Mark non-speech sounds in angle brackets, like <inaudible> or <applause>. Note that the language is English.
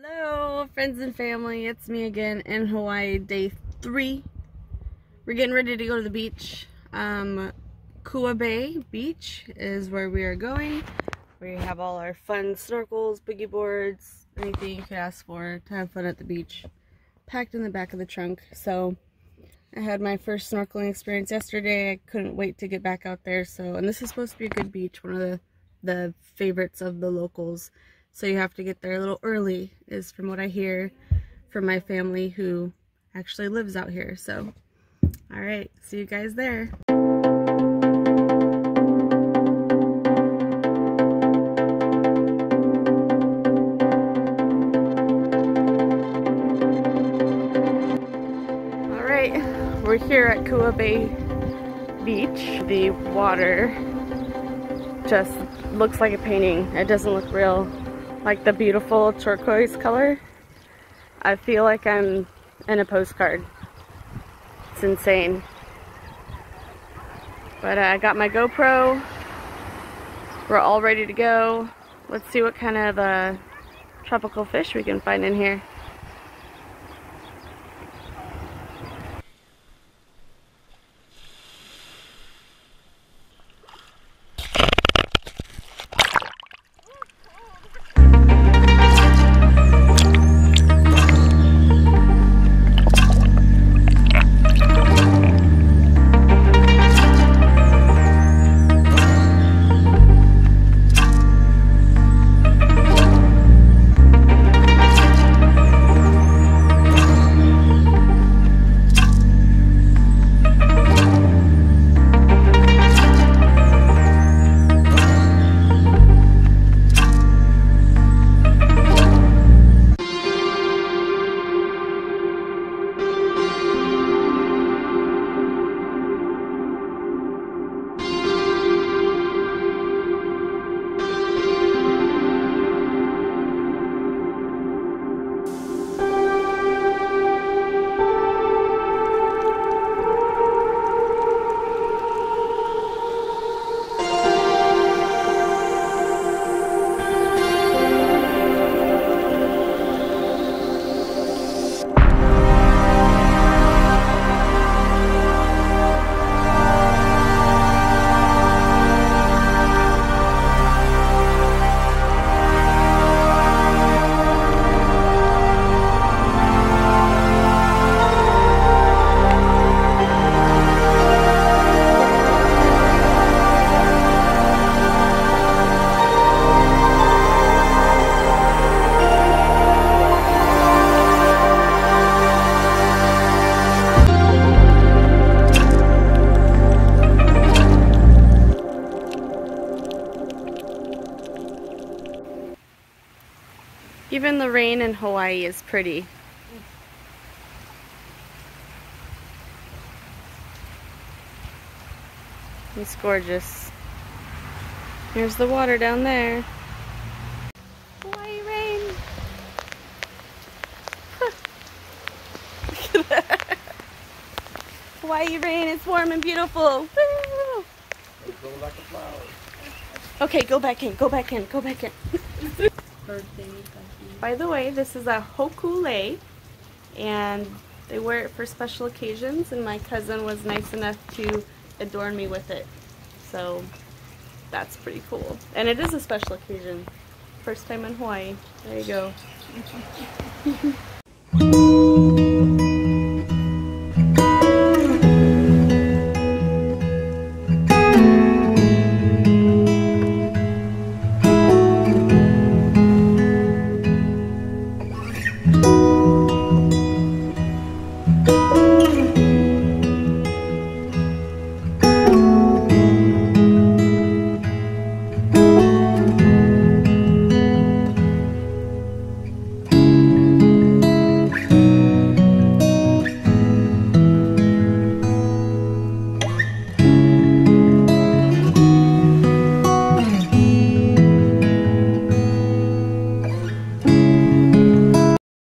Hello, friends and family. It's me again in Hawaii, day three. We're getting ready to go to the beach. Um, Kua Bay Beach is where we are going. We have all our fun snorkels, boogie boards, anything you could ask for to have fun at the beach, packed in the back of the trunk. So I had my first snorkeling experience yesterday. I couldn't wait to get back out there. So, and this is supposed to be a good beach, one of the the favorites of the locals. So you have to get there a little early, is from what I hear from my family who actually lives out here. So, all right, see you guys there. All right, we're here at Kua Bay Beach. The water just looks like a painting. It doesn't look real like the beautiful turquoise color. I feel like I'm in a postcard. It's insane. But I got my GoPro. We're all ready to go. Let's see what kind of uh, tropical fish we can find in here. Even the rain in Hawaii is pretty. It's gorgeous. Here's the water down there. Hawaii rain. Look <laughs> at. Hawaii rain, it's warm and beautiful. Woo! Okay, go back in, go back in, go back in. <laughs> By the way, this is a hokule, and they wear it for special occasions, and my cousin was nice enough to adorn me with it. So that's pretty cool. And it is a special occasion. First time in Hawaii. There you go. <laughs>